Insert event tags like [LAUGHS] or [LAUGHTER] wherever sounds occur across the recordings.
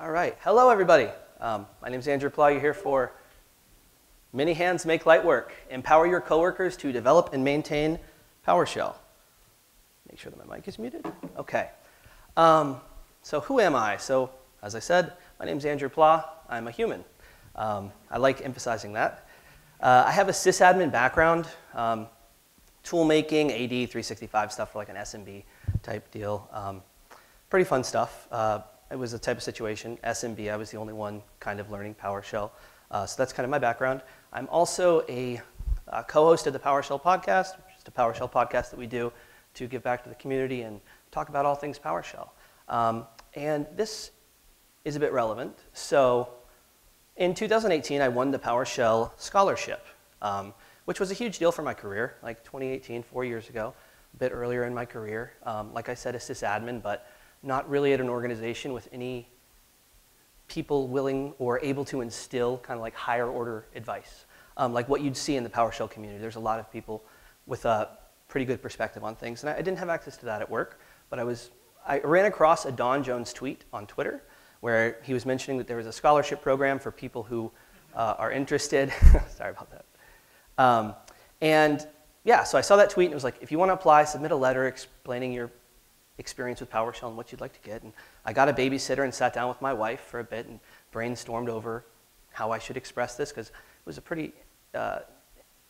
All right. Hello, everybody. Um, my name is Andrew Pla. You're here for Many Hands Make Light Work. Empower your coworkers to develop and maintain PowerShell. Make sure that my mic is muted. Okay. Um, so who am I? So as I said, my name is Andrew Pla. I'm a human. Um, I like emphasizing that. Uh, I have a sysadmin background, um, tool making, AD, 365 stuff for like an SMB type deal. Um, pretty fun stuff. Uh, it was a type of situation. SMB, I was the only one kind of learning PowerShell. Uh, so that's kind of my background. I'm also a, a co-host of the PowerShell podcast, which is a PowerShell podcast that we do to give back to the community and talk about all things PowerShell. Um, and this is a bit relevant. So in 2018, I won the PowerShell scholarship, um, which was a huge deal for my career, like 2018, four years ago, a bit earlier in my career. Um, like I said, a sysadmin, but not really at an organization with any people willing or able to instill kind of like higher order advice, um, like what you'd see in the PowerShell community. There's a lot of people with a pretty good perspective on things, and I, I didn't have access to that at work, but I was I ran across a Don Jones tweet on Twitter where he was mentioning that there was a scholarship program for people who uh, are interested. [LAUGHS] Sorry about that. Um, and yeah, so I saw that tweet and it was like, if you want to apply, submit a letter explaining your experience with PowerShell and what you'd like to get. And I got a babysitter and sat down with my wife for a bit and brainstormed over how I should express this because it was a pretty uh,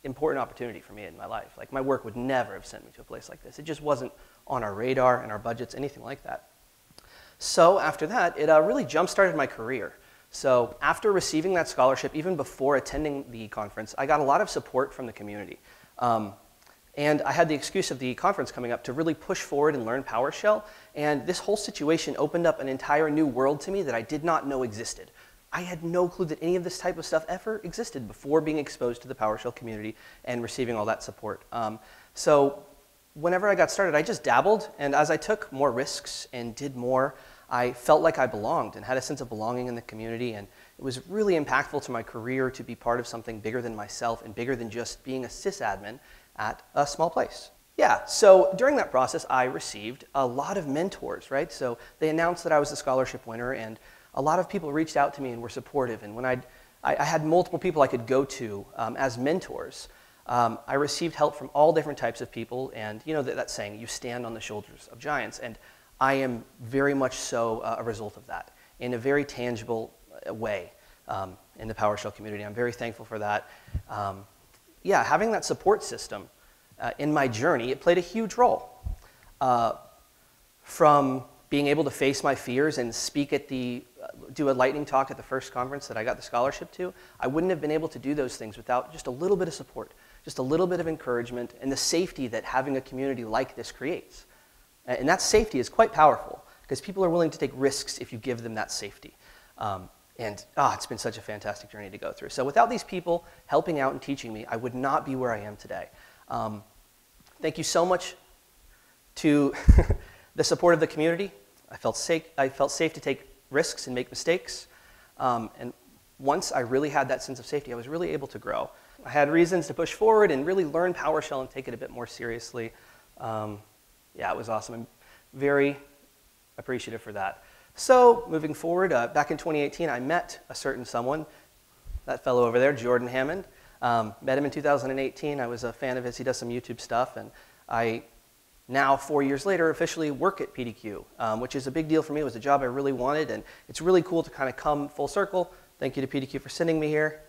important opportunity for me in my life. Like my work would never have sent me to a place like this. It just wasn't on our radar and our budgets, anything like that. So after that, it uh, really jump-started my career. So after receiving that scholarship, even before attending the conference, I got a lot of support from the community. Um, and I had the excuse of the conference coming up to really push forward and learn PowerShell. And this whole situation opened up an entire new world to me that I did not know existed. I had no clue that any of this type of stuff ever existed before being exposed to the PowerShell community and receiving all that support. Um, so whenever I got started, I just dabbled. And as I took more risks and did more, I felt like I belonged and had a sense of belonging in the community. And it was really impactful to my career to be part of something bigger than myself and bigger than just being a sysadmin at a small place. Yeah, so during that process, I received a lot of mentors, right? So they announced that I was the scholarship winner, and a lot of people reached out to me and were supportive. And when I'd, I, I had multiple people I could go to um, as mentors, um, I received help from all different types of people. And you know that, that saying, you stand on the shoulders of giants. And I am very much so uh, a result of that in a very tangible uh, way um, in the PowerShell community. I'm very thankful for that. Um, yeah, having that support system uh, in my journey, it played a huge role. Uh, from being able to face my fears and speak at the, uh, do a lightning talk at the first conference that I got the scholarship to, I wouldn't have been able to do those things without just a little bit of support, just a little bit of encouragement, and the safety that having a community like this creates. And that safety is quite powerful because people are willing to take risks if you give them that safety. Um, and ah, oh, it's been such a fantastic journey to go through. So without these people helping out and teaching me, I would not be where I am today. Um, thank you so much to [LAUGHS] the support of the community. I felt, safe, I felt safe to take risks and make mistakes. Um, and once I really had that sense of safety, I was really able to grow. I had reasons to push forward and really learn PowerShell and take it a bit more seriously. Um, yeah, it was awesome. I'm very appreciative for that. So moving forward, uh, back in 2018, I met a certain someone, that fellow over there, Jordan Hammond. Um, met him in 2018. I was a fan of his. He does some YouTube stuff, and I now, four years later, officially work at PDQ, um, which is a big deal for me. It was a job I really wanted, and it's really cool to kind of come full circle. Thank you to PDQ for sending me here.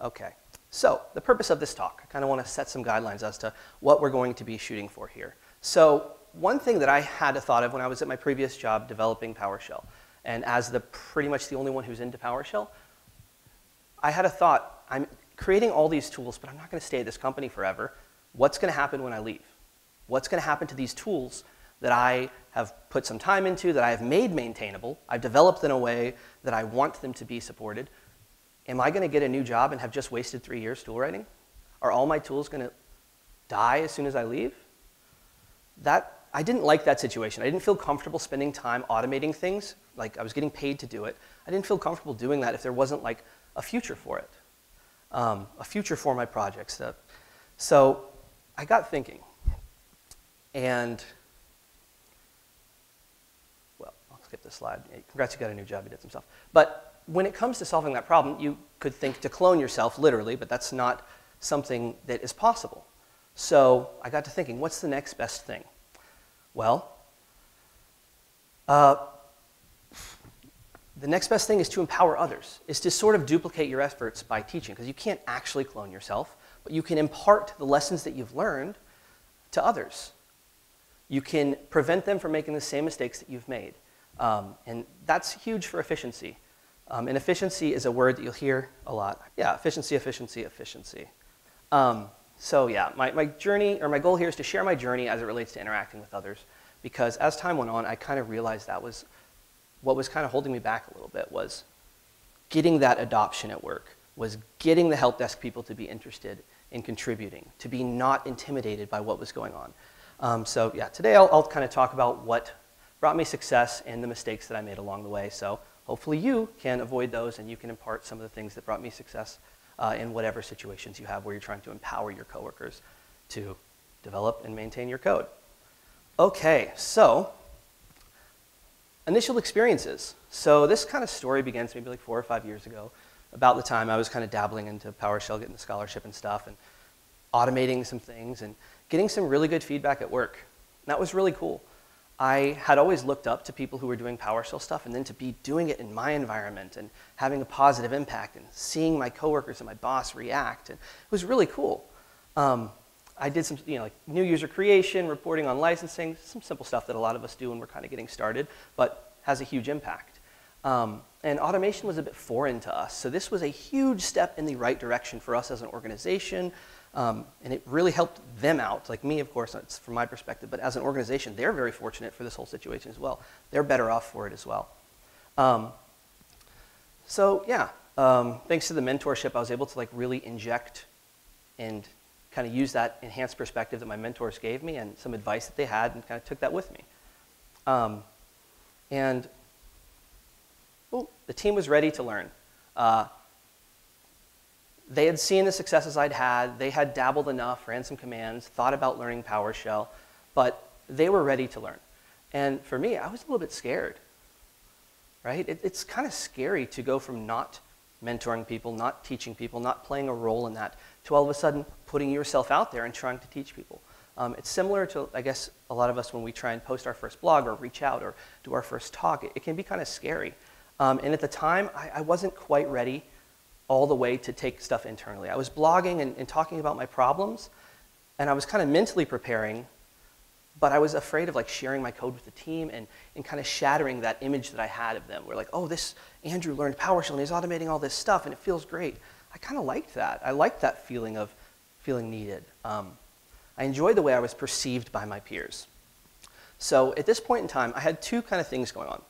Okay, so the purpose of this talk, I kind of want to set some guidelines as to what we're going to be shooting for here. So one thing that I had a thought of when I was at my previous job developing PowerShell, and as the pretty much the only one who's into PowerShell, I had a thought, I'm creating all these tools, but I'm not going to stay at this company forever. What's going to happen when I leave? What's going to happen to these tools that I have put some time into, that I have made maintainable, I've developed in a way that I want them to be supported? Am I going to get a new job and have just wasted three years tool writing? Are all my tools going to die as soon as I leave? That, I didn't like that situation. I didn't feel comfortable spending time automating things. Like I was getting paid to do it. I didn't feel comfortable doing that if there wasn't like a future for it, um, a future for my projects. so I got thinking, and, well, I'll skip this slide. Congrats, you got a new job, you did some stuff. But when it comes to solving that problem, you could think to clone yourself, literally, but that's not something that is possible. So I got to thinking, what's the next best thing? Well, uh, the next best thing is to empower others, is to sort of duplicate your efforts by teaching, because you can't actually clone yourself, but you can impart the lessons that you've learned to others. You can prevent them from making the same mistakes that you've made. Um, and that's huge for efficiency. Um, and efficiency is a word that you'll hear a lot. Yeah, efficiency, efficiency, efficiency. Um, so yeah, my, my journey, or my goal here is to share my journey as it relates to interacting with others. Because as time went on, I kind of realized that was what was kind of holding me back a little bit was getting that adoption at work, was getting the help desk people to be interested in contributing, to be not intimidated by what was going on. Um, so yeah, today I'll, I'll kind of talk about what brought me success and the mistakes that I made along the way. So hopefully you can avoid those and you can impart some of the things that brought me success uh, in whatever situations you have where you're trying to empower your coworkers to develop and maintain your code. Okay, so initial experiences. So this kind of story begins maybe like four or five years ago, about the time I was kind of dabbling into PowerShell, getting the scholarship and stuff, and automating some things and getting some really good feedback at work. And that was really cool. I had always looked up to people who were doing PowerShell stuff, and then to be doing it in my environment and having a positive impact and seeing my coworkers and my boss react, and it was really cool. Um, I did some, you know, like new user creation, reporting on licensing, some simple stuff that a lot of us do when we're kind of getting started, but has a huge impact. Um, and automation was a bit foreign to us, so this was a huge step in the right direction for us as an organization, um, and it really helped them out. Like me, of course, it's from my perspective, but as an organization, they're very fortunate for this whole situation as well. They're better off for it as well. Um, so yeah, um, thanks to the mentorship, I was able to like really inject and kind of use that enhanced perspective that my mentors gave me and some advice that they had and kind of took that with me. Um, and ooh, the team was ready to learn. Uh, they had seen the successes I'd had. They had dabbled enough, ran some commands, thought about learning PowerShell, but they were ready to learn. And for me, I was a little bit scared, right? It, it's kind of scary to go from not mentoring people, not teaching people, not playing a role in that, to all of a sudden putting yourself out there and trying to teach people. Um, it's similar to, I guess, a lot of us when we try and post our first blog or reach out or do our first talk. It, it can be kind of scary. Um, and at the time, I, I, wasn't quite ready all the way to take stuff internally. I was blogging and, and talking about my problems, and I was kind of mentally preparing, but I was afraid of like sharing my code with the team and, and kind of shattering that image that I had of them. We're like, oh, this Andrew learned PowerShell and he's automating all this stuff and it feels great. I kind of liked that. I liked that feeling of feeling needed. Um, I enjoyed the way I was perceived by my peers. So at this point in time, I had two kind of things going on.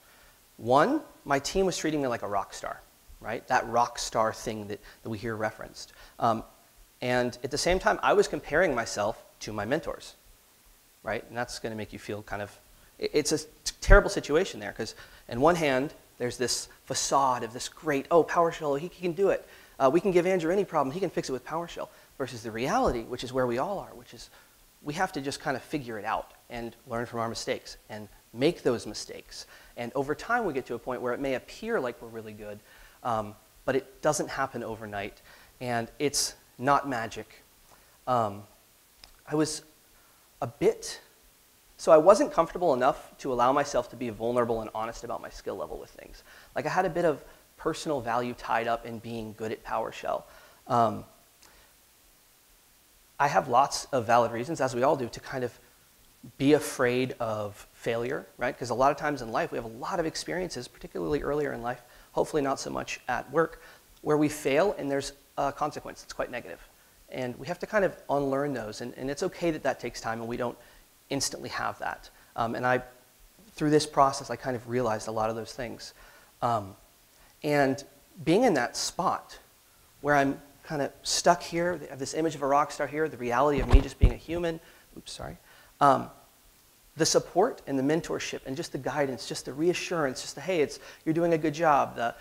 One, my team was treating me like a rock star, right? That rock star thing that, that we hear referenced. Um, and at the same time, I was comparing myself to my mentors, right? And that's going to make you feel kind of, it's a terrible situation there because, in one hand, there's this facade of this great, oh, PowerShell, he, he can do it. Uh, we can give Andrew any problem, he can fix it with PowerShell. Versus the reality, which is where we all are, which is we have to just kind of figure it out and learn from our mistakes and make those mistakes. And over time, we get to a point where it may appear like we're really good, um, but it doesn't happen overnight. And it's not magic. Um, I was a bit, so I wasn't comfortable enough to allow myself to be vulnerable and honest about my skill level with things. Like I had a bit of personal value tied up in being good at PowerShell. Um, I have lots of valid reasons, as we all do, to kind of be afraid of failure, right? Because a lot of times in life, we have a lot of experiences, particularly earlier in life, hopefully not so much at work, where we fail and there's a consequence that's quite negative. And we have to kind of unlearn those. And, and it's okay that that takes time and we don't instantly have that. Um, and I, through this process, I kind of realized a lot of those things. Um, and being in that spot where I'm kind of stuck here, they have this image of a rock star here, the reality of me just being a human, oops, sorry. Um, the support and the mentorship and just the guidance, just the reassurance, just the, hey, it's, you're doing a good job, the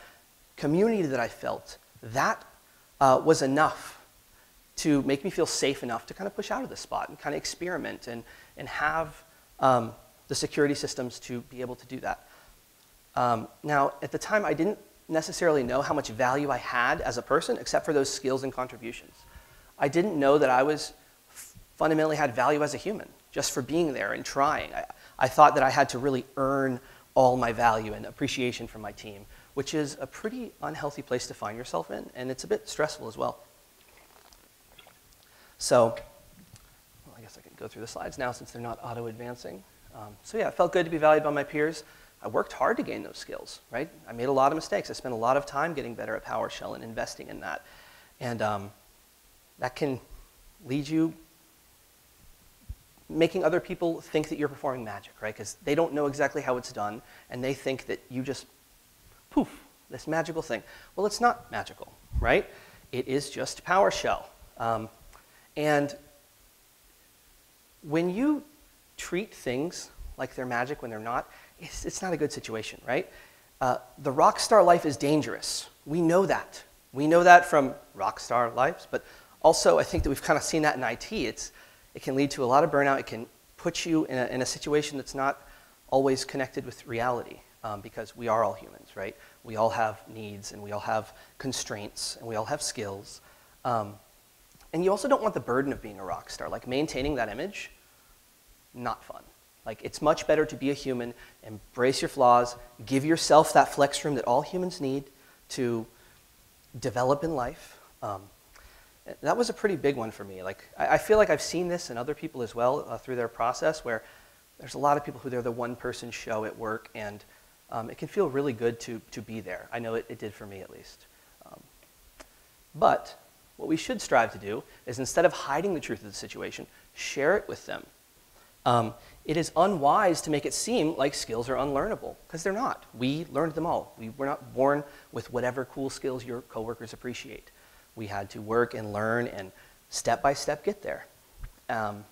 community that I felt, that uh, was enough to make me feel safe enough to kind of push out of the spot and kind of experiment and, and have um, the security systems to be able to do that. Um, now, at the time, I didn't necessarily know how much value I had as a person, except for those skills and contributions. I didn't know that I was fundamentally had value as a human just for being there and trying. I, I thought that I had to really earn all my value and appreciation from my team, which is a pretty unhealthy place to find yourself in, and it's a bit stressful as well. So, well, I guess I can go through the slides now since they're not auto-advancing. Um, so yeah, it felt good to be valued by my peers. I worked hard to gain those skills, right? I made a lot of mistakes. I spent a lot of time getting better at PowerShell and investing in that. And um, that can lead you making other people think that you're performing magic, right? Because they don't know exactly how it's done, and they think that you just, poof, this magical thing. Well, it's not magical, right? It is just PowerShell. Um, and when you treat things like they're magic when they're not, it's, it's not a good situation, right? Uh, the rock star life is dangerous. We know that. We know that from rock star lives, but also I think that we've kind of seen that in IT. It's, it can lead to a lot of burnout. It can put you in a, in a situation that's not always connected with reality um, because we are all humans, right? We all have needs and we all have constraints and we all have skills. Um, and you also don't want the burden of being a rock star. Like maintaining that image, not fun. Like it's much better to be a human, embrace your flaws, give yourself that flex room that all humans need to develop in life. Um, that was a pretty big one for me. Like, I, I feel like I've seen this in other people as well uh, through their process, where there's a lot of people who they're the one-person show at work, and um, it can feel really good to, to be there. I know it, it did for me at least. Um, but what we should strive to do is instead of hiding the truth of the situation, share it with them. Um, it is unwise to make it seem like skills are unlearnable, because they're not. We learned them all. We were not born with whatever cool skills your coworkers appreciate. We had to work and learn and step by step get there. Um,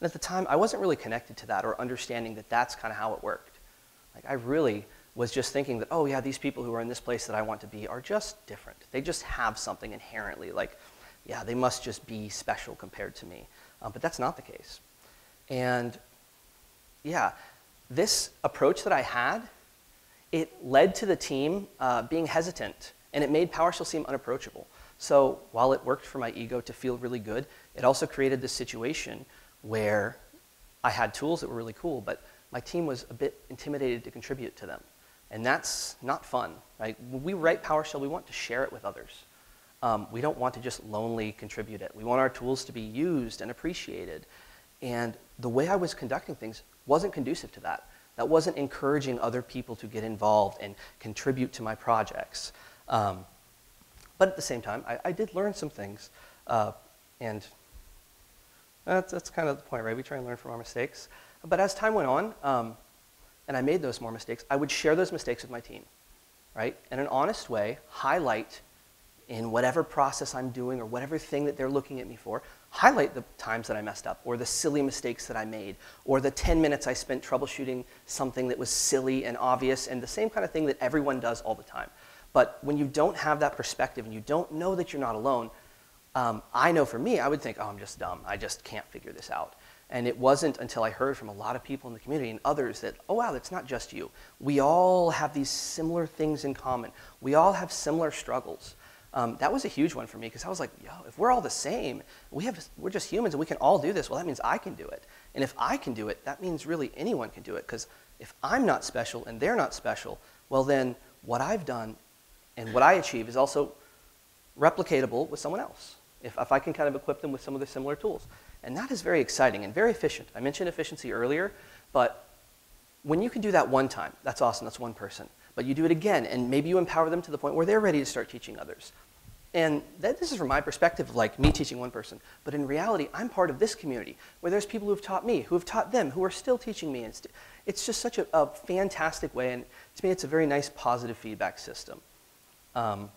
and at the time, I wasn't really connected to that or understanding that that's kind of how it worked. Like, I really was just thinking that, oh, yeah, these people who are in this place that I want to be are just different. They just have something inherently. Like, yeah, they must just be special compared to me. Um, but that's not the case. And yeah, this approach that I had, it led to the team uh, being hesitant, and it made PowerShell seem unapproachable. So while it worked for my ego to feel really good, it also created this situation where I had tools that were really cool, but my team was a bit intimidated to contribute to them. And that's not fun. Right? When we write PowerShell, we want to share it with others. Um, we don't want to just lonely contribute it. We want our tools to be used and appreciated. And the way I was conducting things wasn't conducive to that. That wasn't encouraging other people to get involved and contribute to my projects. Um, but at the same time, I, I did learn some things. Uh, and that's, that's kind of the point, right? We try and learn from our mistakes. But as time went on, um, and I made those more mistakes, I would share those mistakes with my team, right? In an honest way, highlight in whatever process I'm doing or whatever thing that they're looking at me for, highlight the times that I messed up or the silly mistakes that I made or the 10 minutes I spent troubleshooting something that was silly and obvious and the same kind of thing that everyone does all the time. But when you don't have that perspective and you don't know that you're not alone, um, I know for me, I would think, oh, I'm just dumb. I just can't figure this out. And it wasn't until I heard from a lot of people in the community and others that, oh, wow, it's not just you. We all have these similar things in common. We all have similar struggles. Um, that was a huge one for me because I was like, yo, if we're all the same, we have, we're just humans and we can all do this, well, that means I can do it. And if I can do it, that means really anyone can do it because if I'm not special and they're not special, well, then what I've done and what I achieve is also replicatable with someone else if, if I can kind of equip them with some of the similar tools. And that is very exciting and very efficient. I mentioned efficiency earlier, but when you can do that one time, that's awesome, that's one person. But you do it again, and maybe you empower them to the point where they're ready to start teaching others. And that, this is from my perspective, like me teaching one person. But in reality, I'm part of this community where there's people who have taught me, who have taught them, who are still teaching me. And it's just such a, a fantastic way, and to me, it's a very nice positive feedback system. Um,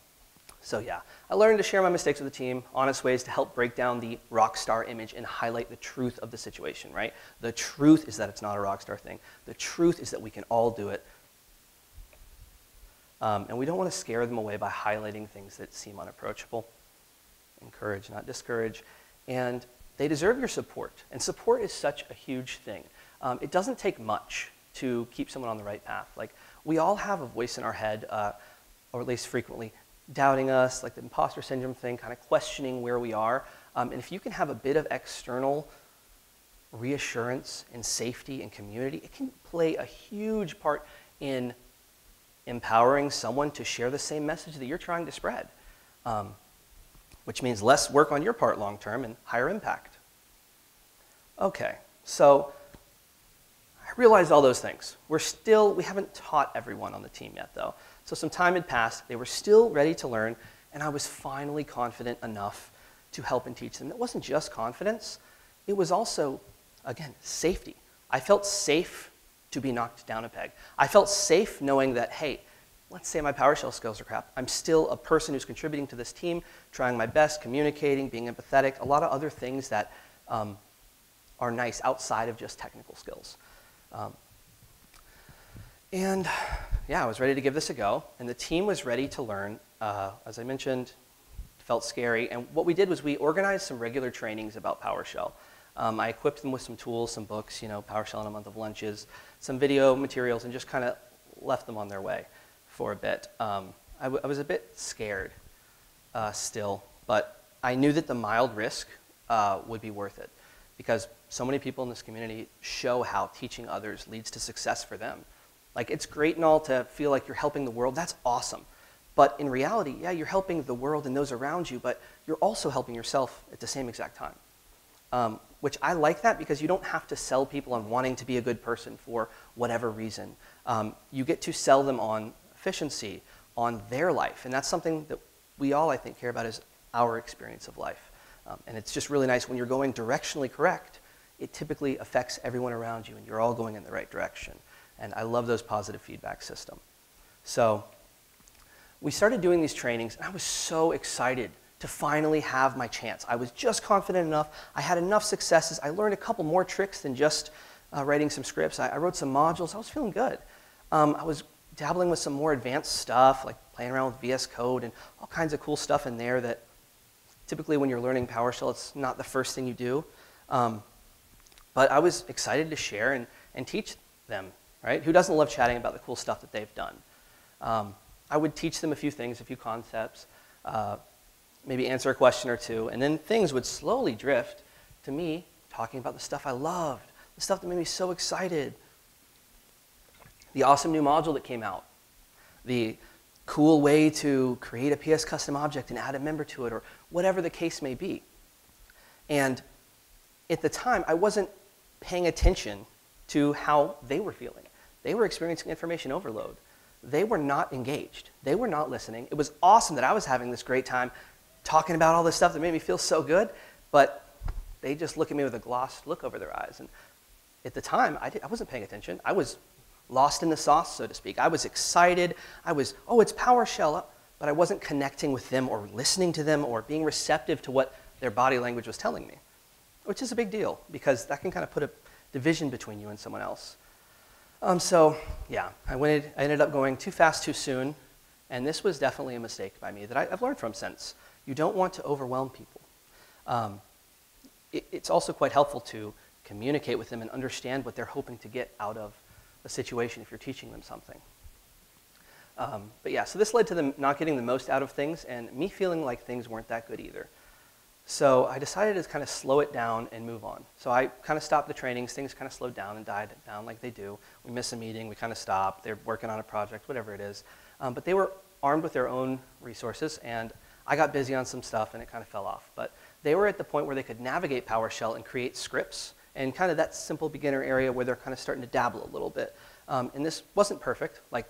so yeah, I learned to share my mistakes with the team, honest ways to help break down the rock star image and highlight the truth of the situation, right? The truth is that it's not a rock star thing. The truth is that we can all do it. Um, and we don't want to scare them away by highlighting things that seem unapproachable. Encourage, not discourage. And they deserve your support. And support is such a huge thing. Um, it doesn't take much to keep someone on the right path. Like we all have a voice in our head, uh, or at least frequently, doubting us, like the imposter syndrome thing, kind of questioning where we are. Um, and if you can have a bit of external reassurance and safety and community, it can play a huge part in empowering someone to share the same message that you're trying to spread, um, which means less work on your part long term and higher impact. Okay, so I realized all those things. We're still, we haven't taught everyone on the team yet, though. So some time had passed, they were still ready to learn, and I was finally confident enough to help and teach them. It wasn't just confidence, it was also, again, safety. I felt safe to be knocked down a peg. I felt safe knowing that, hey, let's say my PowerShell skills are crap. I'm still a person who's contributing to this team, trying my best, communicating, being empathetic, a lot of other things that um, are nice outside of just technical skills. Um, and yeah, I was ready to give this a go, and the team was ready to learn. Uh, as I mentioned, felt scary, and what we did was we organized some regular trainings about PowerShell. Um, I equipped them with some tools, some books, you know, PowerShell in a month of lunches, some video materials, and just kind of left them on their way for a bit. Um, I, was a bit scared uh, still, but I knew that the mild risk uh, would be worth it because so many people in this community show how teaching others leads to success for them. Like, it's great and all to feel like you're helping the world. That's awesome. But in reality, yeah, you're helping the world and those around you, but you're also helping yourself at the same exact time. Um, which I like that because you don't have to sell people on wanting to be a good person for whatever reason. Um, you get to sell them on efficiency, on their life. And that's something that we all, I think, care about is our experience of life. Um, and it's just really nice when you're going directionally correct, it typically affects everyone around you and you're all going in the right direction. And I love those positive feedback system. So we started doing these trainings, and I was so excited to finally have my chance. I was just confident enough. I had enough successes. I learned a couple more tricks than just uh, writing some scripts. I, I, wrote some modules. I was feeling good. Um, I was dabbling with some more advanced stuff, like playing around with VS Code and all kinds of cool stuff in there that typically when you're learning PowerShell, it's not the first thing you do. Um, but I was excited to share and, and teach them right? Who doesn't love chatting about the cool stuff that they've done? Um, I would teach them a few things, a few concepts, uh, maybe answer a question or two, and then things would slowly drift to me talking about the stuff I loved, the stuff that made me so excited, the awesome new module that came out, the cool way to create a PS custom object and add a member to it, or whatever the case may be. And at the time, I wasn't paying attention to how they were feeling. They were experiencing information overload. They were not engaged. They were not listening. It was awesome that I was having this great time talking about all this stuff that made me feel so good, but they just look at me with a glossed look over their eyes. And at the time, I, did, I wasn't paying attention. I was lost in the sauce, so to speak. I was excited. I was, oh, it's PowerShell, but I wasn't connecting with them or listening to them or being receptive to what their body language was telling me, which is a big deal because that can kind of put a division between you and someone else. Um, so, yeah, I, went, I ended up going too fast too soon, and this was definitely a mistake by me that I, have learned from since. You don't want to overwhelm people. Um, it, it's also quite helpful to communicate with them and understand what they're hoping to get out of a situation if you're teaching them something. Um, but yeah, so this led to them not getting the most out of things and me feeling like things weren't that good either. So I decided to kind of slow it down and move on. So I kind of stopped the trainings. Things kind of slowed down and died down like they do. We miss a meeting, we kind of stop. They're working on a project, whatever it is. Um, but they were armed with their own resources, and I got busy on some stuff, and it kind of fell off. But they were at the point where they could navigate PowerShell and create scripts, and kind of that simple beginner area where they're kind of starting to dabble a little bit. Um, and this wasn't perfect. Like,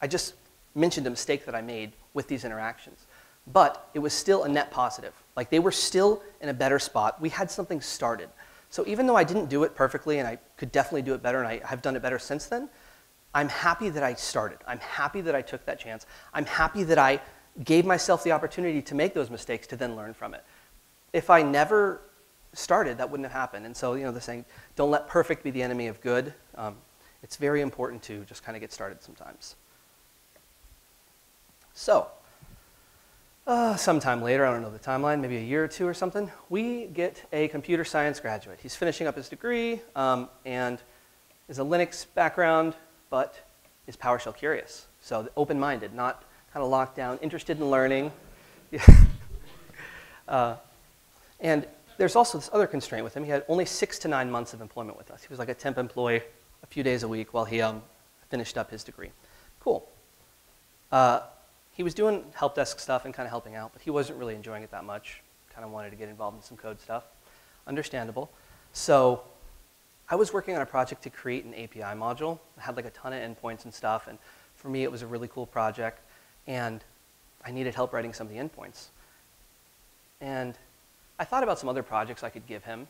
I just mentioned a mistake that I made with these interactions. But it was still a net positive. Like they were still in a better spot. We had something started. So even though I didn't do it perfectly and I could definitely do it better and I have done it better since then, I'm happy that I started. I'm happy that I took that chance. I'm happy that I gave myself the opportunity to make those mistakes to then learn from it. If I never started, that wouldn't have happened. And so, you know, the saying, don't let perfect be the enemy of good. Um, it's very important to just kind of get started sometimes. So, uh, sometime later, I don't know the timeline, maybe a year or two or something, we get a computer science graduate. He's finishing up his degree um, and is a Linux background, but is PowerShell curious. So open-minded, not kind of locked down, interested in learning. [LAUGHS] uh, and there's also this other constraint with him. He had only six to nine months of employment with us. He was like a temp employee a few days a week while he um, finished up his degree. Cool. Uh, he was doing help desk stuff and kind of helping out, but he wasn't really enjoying it that much. Kind of wanted to get involved in some code stuff. Understandable. So I was working on a project to create an API module. It had like a ton of endpoints and stuff, and for me it was a really cool project, and I needed help writing some of the endpoints. And I thought about some other projects I could give him,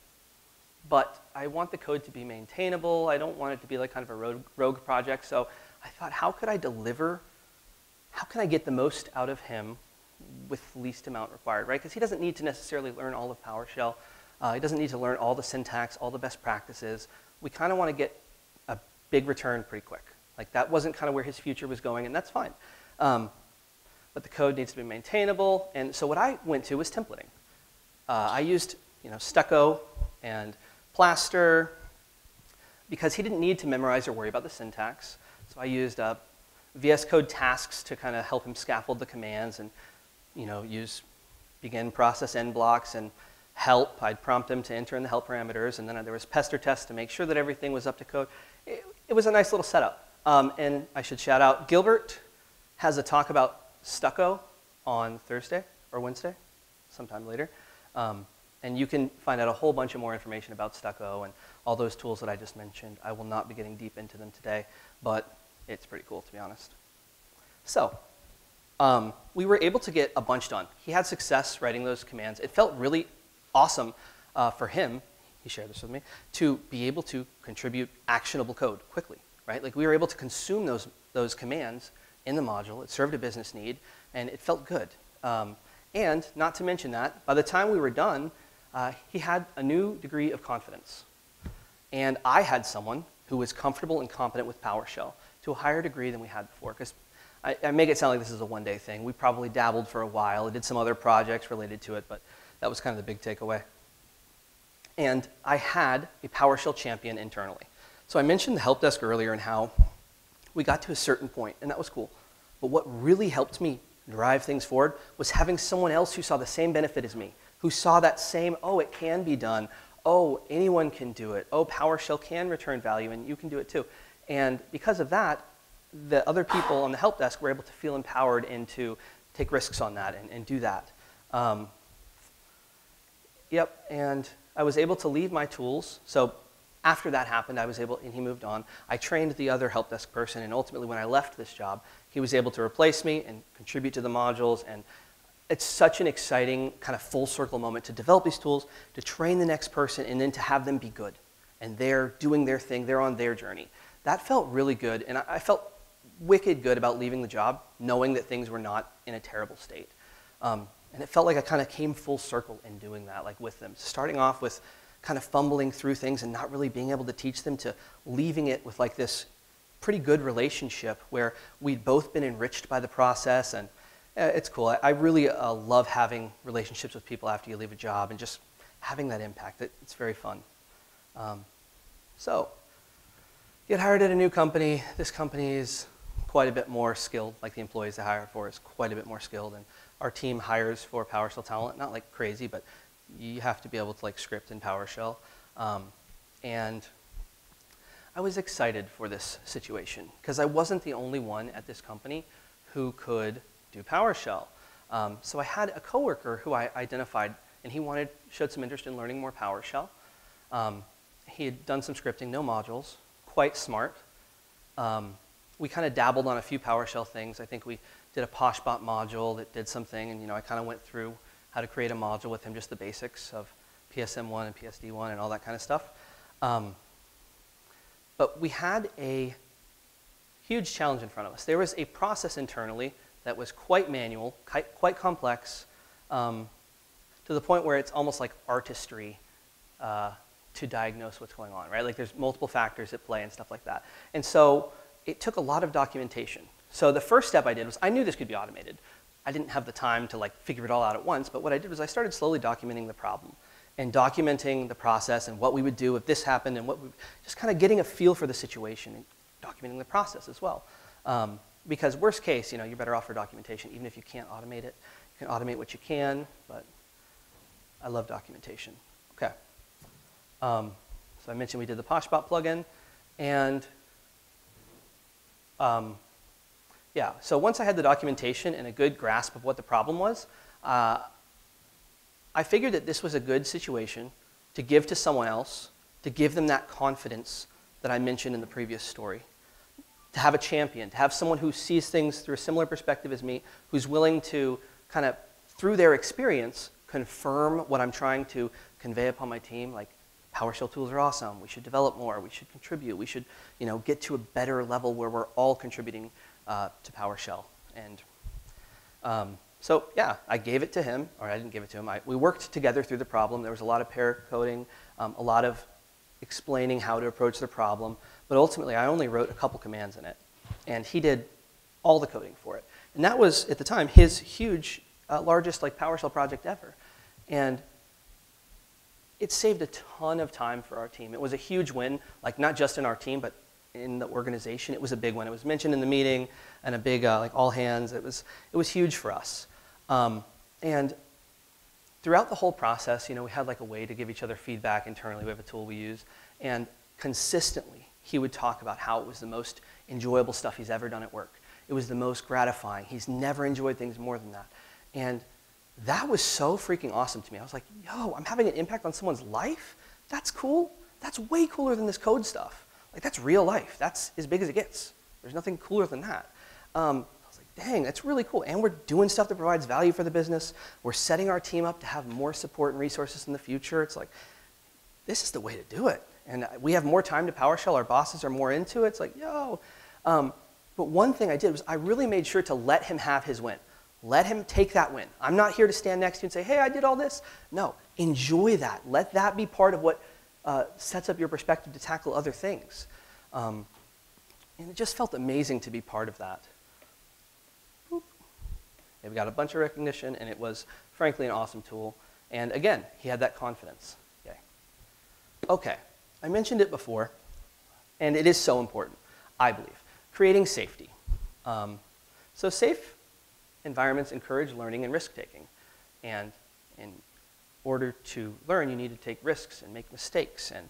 but I want the code to be maintainable. I don't want it to be like kind of a rogue, rogue project. So I thought, how could I deliver? How can I get the most out of him with least amount required, right? Because he doesn't need to necessarily learn all of PowerShell. Uh, he doesn't need to learn all the syntax, all the best practices. We kind of want to get a big return pretty quick. Like that wasn't kind of where his future was going, and that's fine. Um, but the code needs to be maintainable, and so what I went to was templating. Uh, I used you know, stucco and plaster because he didn't need to memorize or worry about the syntax. So I used uh, VS Code tasks to kind of help him scaffold the commands and you know, use begin process end blocks and help. I'd prompt him to enter in the help parameters, and then there was pester test to make sure that everything was up to code. It, it was a nice little setup. Um, and I should shout out, Gilbert has a talk about stucco on Thursday or Wednesday, sometime later. Um, and you can find out a whole bunch of more information about stucco and all those tools that I just mentioned. I will not be getting deep into them today, but it's pretty cool to be honest. So, um, we were able to get a bunch done. He had success writing those commands. It felt really awesome uh, for him, he shared this with me, to be able to contribute actionable code quickly, right? Like we were able to consume those, those commands in the module. It served a business need, and it felt good. Um, and not to mention that, by the time we were done, uh, he had a new degree of confidence. And I had someone who was comfortable and competent with PowerShell to a higher degree than we had before. Because I, I, make it sound like this is a one day thing. We probably dabbled for a while, did some other projects related to it, but that was kind of the big takeaway. And I had a PowerShell champion internally. So I mentioned the help desk earlier and how we got to a certain point, and that was cool. But what really helped me drive things forward was having someone else who saw the same benefit as me, who saw that same, oh, it can be done. Oh, anyone can do it. Oh, PowerShell can return value, and you can do it too. And because of that, the other people on the help desk were able to feel empowered and to take risks on that and, and do that. Um, yep, and I was able to leave my tools. So after that happened, I was able, and he moved on. I trained the other help desk person, and ultimately, when I left this job, he was able to replace me and contribute to the modules. And it's such an exciting kind of full circle moment to develop these tools, to train the next person, and then to have them be good. And they're doing their thing, they're on their journey. That felt really good, and I felt wicked good about leaving the job, knowing that things were not in a terrible state. Um, and it felt like I kind of came full circle in doing that, like with them. Starting off with kind of fumbling through things and not really being able to teach them to leaving it with like this pretty good relationship where we'd both been enriched by the process and uh, it's cool. I, I really uh, love having relationships with people after you leave a job and just having that impact. It, it's very fun. Um, so, get hired at a new company. This company is quite a bit more skilled, like the employees they hire for is quite a bit more skilled. And our team hires for PowerShell talent, not like crazy, but you have to be able to like script in PowerShell. Um, and I was excited for this situation because I wasn't the only one at this company who could do PowerShell. Um, so I had a coworker who I identified, and he wanted showed some interest in learning more PowerShell. Um, he had done some scripting, no modules, quite smart. Um, we kind of dabbled on a few PowerShell things. I think we did a Poshbot module that did something, and you know I kind of went through how to create a module with him, just the basics of PSM1 and PSD1 and all that kind of stuff. Um, but we had a huge challenge in front of us. There was a process internally that was quite manual, quite, quite complex, um, to the point where it's almost like artistry uh, to diagnose what's going on, right? Like there's multiple factors at play and stuff like that. And so it took a lot of documentation. So the first step I did was I knew this could be automated. I didn't have the time to like figure it all out at once, but what I did was I started slowly documenting the problem and documenting the process and what we would do if this happened and what we, just kind of getting a feel for the situation and documenting the process as well. Um, because worst case, you know, you're better off for documentation, even if you can't automate it. You can automate what you can, but I love documentation. Okay. Um, so I mentioned we did the Poshbot plugin, and um, yeah, so once I had the documentation and a good grasp of what the problem was, uh, I figured that this was a good situation to give to someone else, to give them that confidence that I mentioned in the previous story. To have a champion, to have someone who sees things through a similar perspective as me, who's willing to kind of, through their experience, confirm what I'm trying to convey upon my team, like PowerShell tools are awesome, we should develop more, we should contribute, we should you know, get to a better level where we're all contributing uh, to PowerShell. And um, so yeah, I gave it to him, or I didn't give it to him. I, we worked together through the problem. There was a lot of pair coding, um, a lot of explaining how to approach the problem. But ultimately, I only wrote a couple commands in it. And he did all the coding for it. And that was, at the time, his huge, uh, largest like PowerShell project ever. And it saved a ton of time for our team. It was a huge win, like not just in our team, but in the organization. It was a big one. It was mentioned in the meeting and a big, uh, like all hands. It was, it was huge for us. Um, and throughout the whole process, you know, we had like a way to give each other feedback internally. We have a tool we use. And consistently, he would talk about how it was the most enjoyable stuff he's ever done at work. It was the most gratifying. He's never enjoyed things more than that. And that was so freaking awesome to me. I was like, yo, I'm having an impact on someone's life? That's cool. That's way cooler than this code stuff. Like, that's real life. That's as big as it gets. There's nothing cooler than that. Um, I was like, dang, that's really cool. And we're doing stuff that provides value for the business. We're setting our team up to have more support and resources in the future. It's like, this is the way to do it. And we have more time to PowerShell. Our bosses are more into it. It's like, yo. Um, but one thing I did was I really made sure to let him have his win. Let him take that win. I'm not here to stand next to you and say, hey, I did all this. No, enjoy that. Let that be part of what uh, sets up your perspective to tackle other things. Um, and it just felt amazing to be part of that. We got a bunch of recognition, and it was, frankly, an awesome tool. And again, he had that confidence. Yay. Okay, I mentioned it before, and it is so important, I believe. Creating safety. Um, so safe environments encourage learning and risk-taking. And in order to learn, you need to take risks and make mistakes. And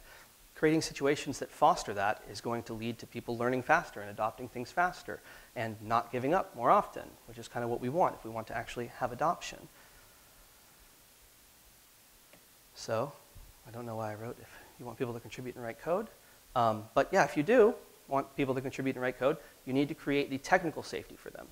creating situations that foster that is going to lead to people learning faster and adopting things faster and not giving up more often, which is kind of what we want if we want to actually have adoption. So, I don't know why I wrote if you want people to contribute and write code. Um, but yeah, if you do want people to contribute and write code, you need to create the technical safety for them,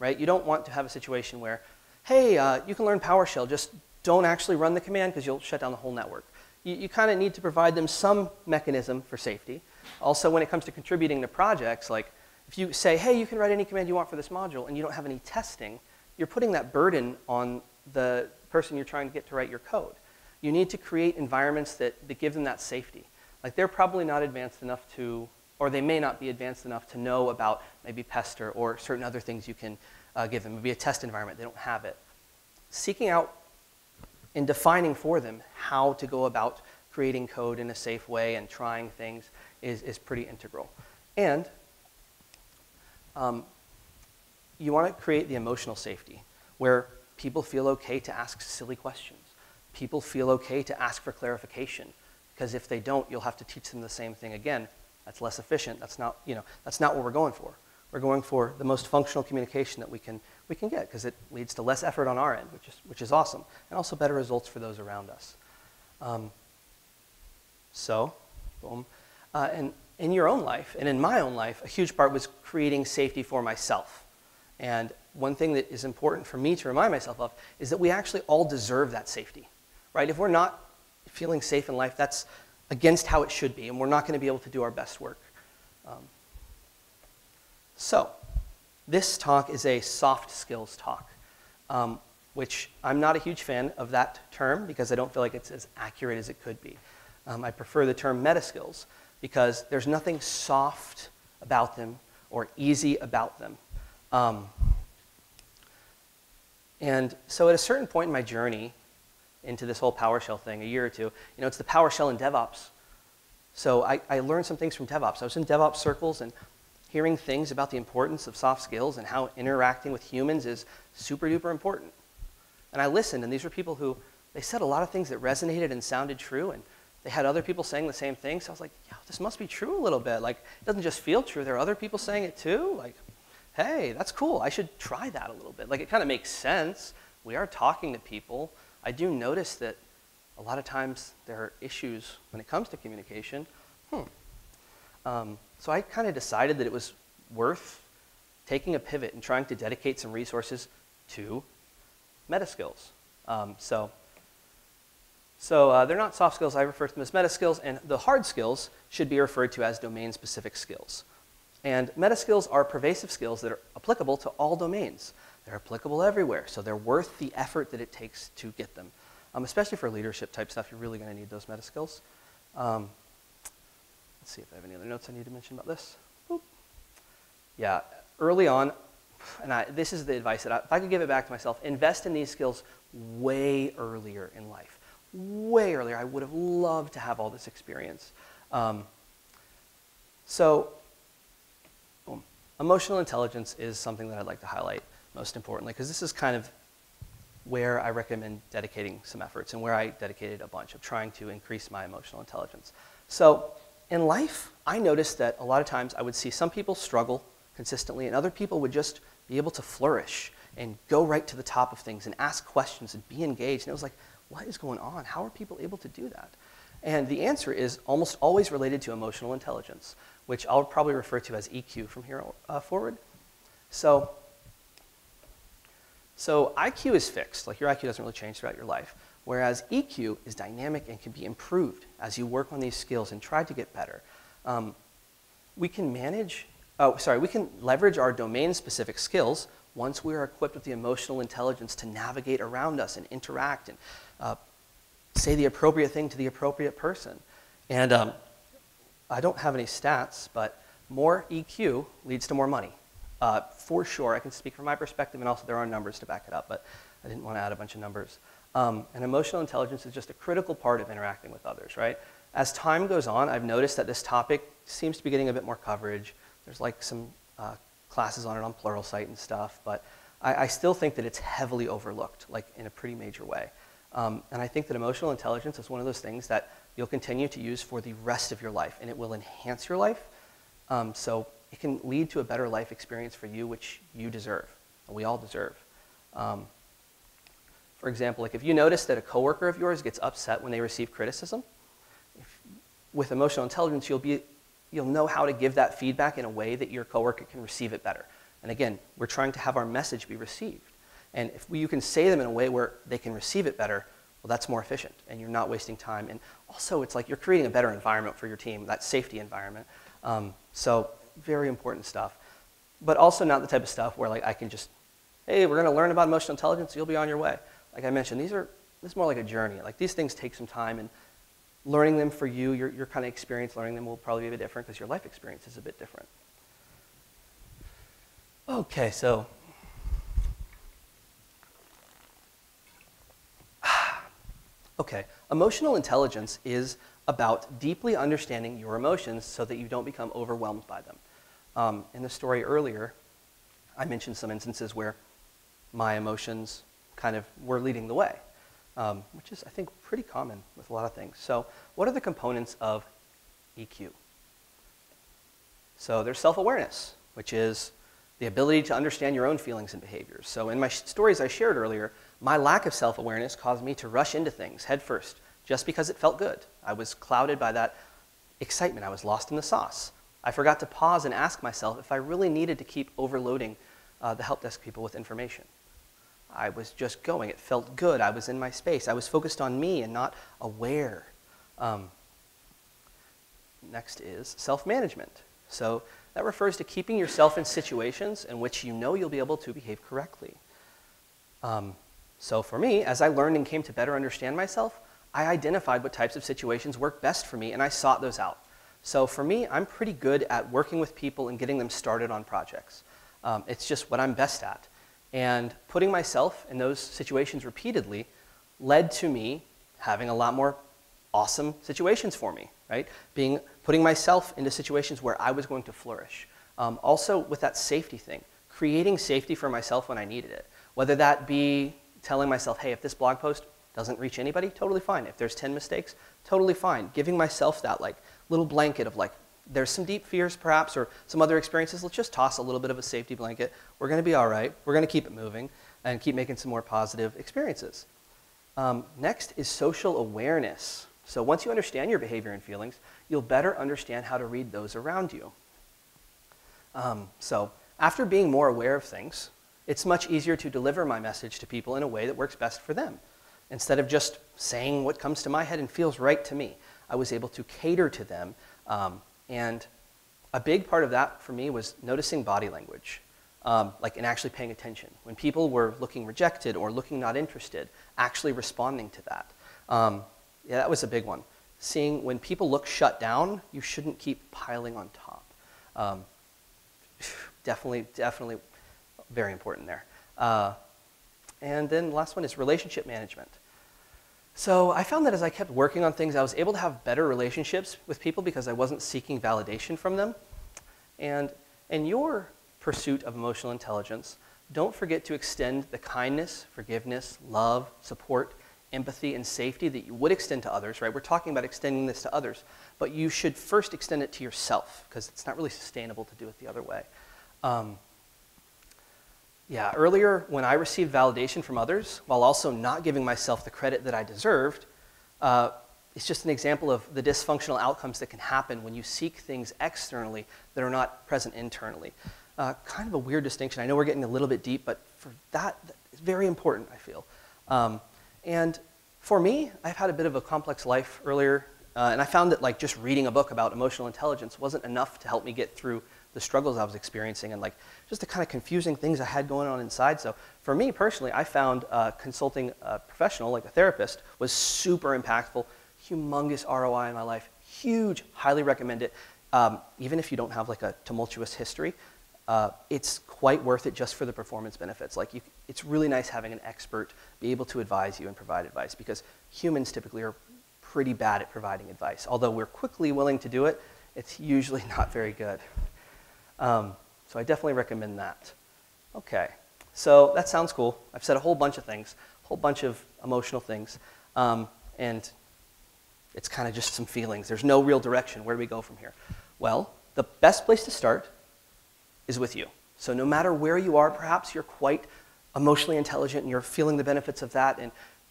right? You don't want to have a situation where, hey, uh, you can learn PowerShell, just don't actually run the command because you'll shut down the whole network. You, you kind of need to provide them some mechanism for safety. Also, when it comes to contributing to projects, like if you say, hey, you can write any command you want for this module, and you don't have any testing, you're putting that burden on the person you're trying to get to write your code. You need to create environments that, that give them that safety. Like they're probably not advanced enough to, or they may not be advanced enough to know about maybe Pester or certain other things you can uh, give them. Maybe a test environment, they don't have it. Seeking out and defining for them how to go about creating code in a safe way and trying things is, is pretty integral. And um, you want to create the emotional safety where people feel okay to ask silly questions. People feel okay to ask for clarification because if they don't, you'll have to teach them the same thing again. That's less efficient. That's not, you know, that's not what we're going for. We're going for the most functional communication that we can, we can get because it leads to less effort on our end, which is, which is awesome, and also better results for those around us. Um, so, boom. Uh, and in your own life and in my own life, a huge part was creating safety for myself. And one thing that is important for me to remind myself of is that we actually all deserve that safety, right? If we're not feeling safe in life, that's against how it should be, and we're not going to be able to do our best work. Um, so, this talk is a soft skills talk, um, which I'm not a huge fan of that term because I don't feel like it's as accurate as it could be. Um, I prefer the term meta skills because there's nothing soft about them or easy about them. Um, and so at a certain point in my journey into this whole PowerShell thing, a year or two, you know, it's the PowerShell and DevOps. So I, I learned some things from DevOps. I was in DevOps circles, and hearing things about the importance of soft skills and how interacting with humans is super duper important. And I listened, and these were people who they said a lot of things that resonated and sounded true, and they had other people saying the same thing. So I was like, yeah, this must be true a little bit. Like, it doesn't just feel true. There are other people saying it too. Like, hey, that's cool. I should try that a little bit. Like, it kind of makes sense. We are talking to people. I do notice that a lot of times there are issues when it comes to communication. Hmm. Um, so I kind of decided that it was worth taking a pivot and trying to dedicate some resources to meta skills. Um, so so uh, they're not soft skills, I refer to them as meta skills, and the hard skills should be referred to as domain specific skills. And meta skills are pervasive skills that are applicable to all domains. They're applicable everywhere, so they're worth the effort that it takes to get them. Um, especially for leadership type stuff, you're really going to need those meta skills. Um, let's see if I have any other notes I need to mention about this. Boop. Yeah, early on, and I, this is the advice that I, if I could give it back to myself, invest in these skills way earlier in life way earlier. I would have loved to have all this experience. Um, so, boom. emotional intelligence is something that I'd like to highlight most importantly, because this is kind of where I recommend dedicating some efforts and where I dedicated a bunch of trying to increase my emotional intelligence. So, in life, I noticed that a lot of times I would see some people struggle consistently, and other people would just be able to flourish and go right to the top of things and ask questions and be engaged. And it was like, what is going on? How are people able to do that? And the answer is almost always related to emotional intelligence, which I'll probably refer to as EQ from here uh, forward. So, so IQ is fixed, like your IQ doesn't really change throughout your life, whereas EQ is dynamic and can be improved as you work on these skills and try to get better. Um, we can manage, oh, sorry, we can leverage our domain-specific skills once we are equipped with the emotional intelligence to navigate around us and interact and uh, say the appropriate thing to the appropriate person. And um, I don't have any stats, but more EQ leads to more money. Uh, for sure, I can speak from my perspective, and also there are numbers to back it up, but I didn't want to add a bunch of numbers. Um, and emotional intelligence is just a critical part of interacting with others, right? As time goes on, I've noticed that this topic seems to be getting a bit more coverage. There's like some uh, classes on it on Pluralsight and stuff, but I, I, still think that it's heavily overlooked, like in a pretty major way. Um, and I think that emotional intelligence is one of those things that you'll continue to use for the rest of your life, and it will enhance your life. Um, so it can lead to a better life experience for you, which you deserve, and we all deserve. Um, for example, like if you notice that a coworker of yours gets upset when they receive criticism, if, with emotional intelligence, you'll, be, you'll know how to give that feedback in a way that your coworker can receive it better. And again, we're trying to have our message be received. And if you can say them in a way where they can receive it better, well, that's more efficient and you're not wasting time. And also, it's like you're creating a better environment for your team, that safety environment. Um, so, very important stuff. But also, not the type of stuff where like I can just, hey, we're going to learn about emotional intelligence, you'll be on your way. Like I mentioned, these are, this is more like a journey. Like these things take some time, and learning them for you, your, your kind of experience learning them will probably be a bit different because your life experience is a bit different. Okay, so [SIGHS] Okay, emotional intelligence is about deeply understanding your emotions so that you don't become overwhelmed by them. Um, in the story earlier, I mentioned some instances where my emotions kind of were leading the way, um, which is, I think, pretty common with a lot of things. So, what are the components of EQ? So, there's self awareness, which is the ability to understand your own feelings and behaviors. So, in my stories I shared earlier, my lack of self awareness caused me to rush into things headfirst just because it felt good. I was clouded by that excitement. I was lost in the sauce. I forgot to pause and ask myself if I really needed to keep overloading uh, the help desk people with information. I was just going. It felt good. I was in my space. I was focused on me and not aware. Um, next is self management. So that refers to keeping yourself in situations in which you know you'll be able to behave correctly. Um, so for me, as I learned and came to better understand myself, I identified what types of situations work best for me and I sought those out. So for me, I'm pretty good at working with people and getting them started on projects. Um, it's just what I'm best at. And putting myself in those situations repeatedly led to me having a lot more awesome situations for me, right? Being, putting myself into situations where I was going to flourish. Um, also, with that safety thing, creating safety for myself when I needed it. Whether that be telling myself, hey, if this blog post doesn't reach anybody, totally fine. If there's 10 mistakes, totally fine. Giving myself that like little blanket of like, there's some deep fears perhaps or some other experiences. Let's just toss a little bit of a safety blanket. We're going to be all right. We're going to keep it moving and keep making some more positive experiences. Um, next is social awareness. So once you understand your behavior and feelings, you'll better understand how to read those around you. Um, so after being more aware of things, it's much easier to deliver my message to people in a way that works best for them. Instead of just saying what comes to my head and feels right to me, I was able to cater to them. Um, and a big part of that for me was noticing body language um, like and actually paying attention. When people were looking rejected or looking not interested, actually responding to that. Um, yeah, that was a big one. Seeing when people look shut down, you shouldn't keep piling on top. Um, [SIGHS] definitely, definitely very important there. Uh, and then the last one is relationship management. So I found that as I kept working on things, I was able to have better relationships with people because I wasn't seeking validation from them. And in your pursuit of emotional intelligence, don't forget to extend the kindness, forgiveness, love, support, empathy, and safety that you would extend to others, right? We're talking about extending this to others, but you should first extend it to yourself because it's not really sustainable to do it the other way. Um, yeah, earlier when I received validation from others while also not giving myself the credit that I deserved, uh, it's just an example of the dysfunctional outcomes that can happen when you seek things externally that are not present internally. Uh, kind of a weird distinction. I know we're getting a little bit deep, but for that, it's very important, I feel. Um, and for me, I've had a bit of a complex life earlier, uh, and I found that like just reading a book about emotional intelligence wasn't enough to help me get through the struggles I was experiencing and like just the kind of confusing things I had going on inside. So for me personally, I found uh, consulting a professional, like a therapist, was super impactful, humongous ROI in my life, huge, highly recommend it. Um, even if you don't have like a tumultuous history, uh, it's quite worth it just for the performance benefits. Like you, it's really nice having an expert be able to advise you and provide advice because humans typically are pretty bad at providing advice. Although we're quickly willing to do it, it's usually [LAUGHS] not very good. Um, so I definitely recommend that. Okay, so that sounds cool. I've said a whole bunch of things, a whole bunch of emotional things, um, and it's kind of just some feelings. There's no real direction. Where do we go from here? Well, the best place to start is with you. So no matter where you are, perhaps you're quite emotionally intelligent and you're feeling the benefits of that and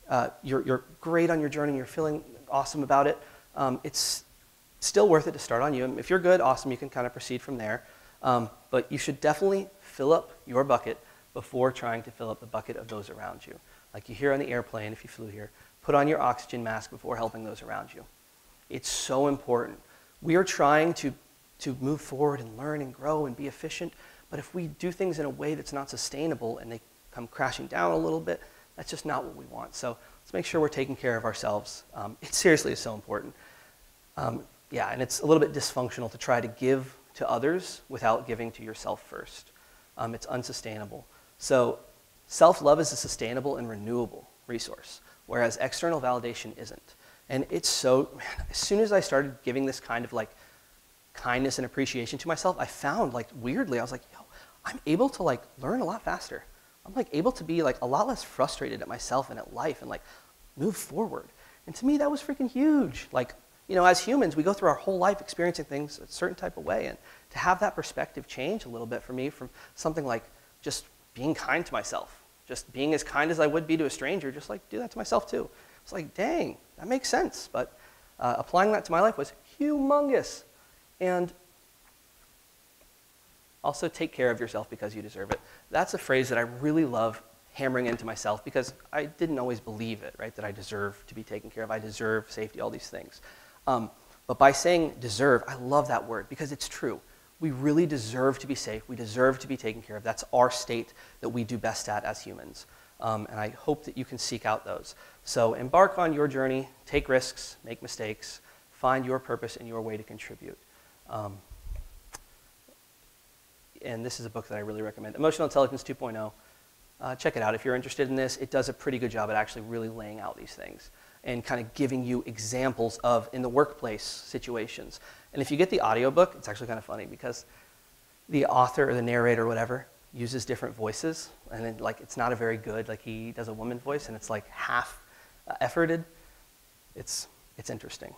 uh, you're, you're great on your journey and you're feeling awesome about it, um, it's still worth it to start on you. And if you're good, awesome, you can kind of proceed from there. Um, but you should definitely fill up your bucket before trying to fill up the bucket of those around you. Like you hear on the airplane, if you flew here, put on your oxygen mask before helping those around you. It's so important. We are trying to to move forward and learn and grow and be efficient. But if we do things in a way that's not sustainable and they come crashing down a little bit, that's just not what we want. So let's make sure we're taking care of ourselves. Um, [LAUGHS] it seriously is so important. Um, yeah, and it's a little bit dysfunctional to try to give to others without giving to yourself first. Um, it's unsustainable. So self love is a sustainable and renewable resource, whereas external validation isn't. And it's so, man, as soon as I started giving this kind of like kindness and appreciation to myself, I found like weirdly, I was like, yo, I'm able to like learn a lot faster. I'm like able to be like a lot less frustrated at myself and at life and like move forward. And to me, that was freaking huge. Like, you know, as humans, we go through our whole life experiencing things a certain type of way. And to have that perspective change a little bit for me from something like just being kind to myself, just being as kind as I would be to a stranger, just like do that to myself too. It's like, dang, that makes sense. But uh, applying that to my life was humongous. And also take care of yourself because you deserve it. That's a phrase that I really love hammering into myself because I didn't always believe it, right? That I deserve to be taken care of, I deserve safety, all these things. Um, but by saying deserve, I love that word because it's true. We really deserve to be safe. We deserve to be taken care of. That's our state that we do best at as humans. Um, and I hope that you can seek out those. So embark on your journey, take risks, make mistakes, find your purpose and your way to contribute. Um, and this is a book that I really recommend Emotional Intelligence 2.0. Uh, check it out if you're interested in this. It does a pretty good job at actually really laying out these things and kind of giving you examples of in the workplace situations. And if you get the audiobook, it's actually kind of funny because the author or the narrator or whatever uses different voices, and then like it's not a very good like he does a woman voice, and it's like half uh, efforted. It's it's interesting.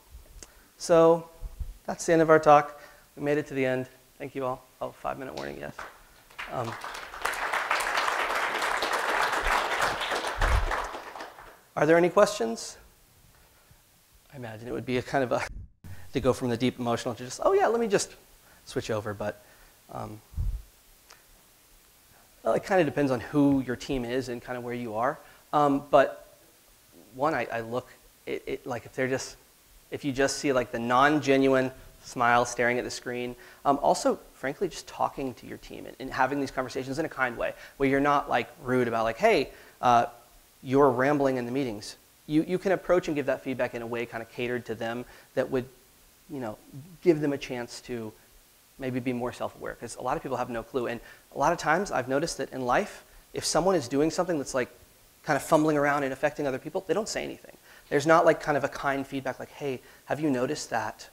So that's the end of our talk. We made it to the end. Thank you all. Oh, five minute warning, yes. Um, are there any questions? I imagine it would be a kind of a [LAUGHS] to go from the deep emotional to just, oh yeah, let me just switch over. But um, well, it kind of depends on who your team is and kind of where you are. Um, but one, I, I look, it, it, like if they're just, if you just see like the non-genuine smile staring at the screen. Um, also, frankly, just talking to your team and, and, having these conversations in a kind way where you're not like rude about like, hey, uh, you're rambling in the meetings. You, you can approach and give that feedback in a way kind of catered to them that would, you know, give them a chance to maybe be more self-aware because a lot of people have no clue. And a lot of times I've noticed that in life, if someone is doing something that's like kind of fumbling around and affecting other people, they don't say anything. There's not like kind of a kind feedback like, hey, have you noticed that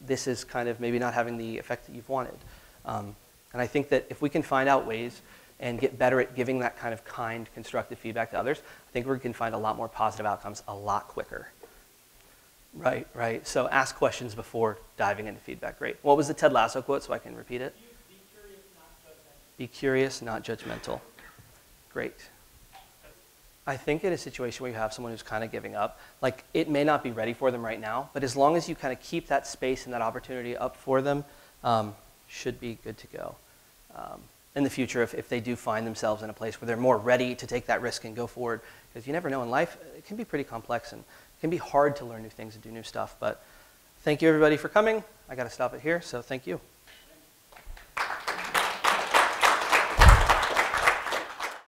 this is kind of maybe not having the effect that you've wanted? Um, and I think that if we can find out ways and get better at giving that kind of kind, constructive feedback to others, I think we can find a lot more positive outcomes a lot quicker. Right, right. So ask questions before diving into feedback. Great. What was the Ted Lasso quote so I can repeat it? Be curious, not judgmental. Great. I think in a situation where you have someone who's kind of giving up, like it may not be ready for them right now, but as long as you kind of keep that space and that opportunity up for them, um, should be good to go. Um, in the future if, if they do find themselves in a place where they're more ready to take that risk and go forward. Because you never know in life, it can be pretty complex and it can be hard to learn new things and do new stuff. But thank you everybody for coming. I got to stop it here, so thank you.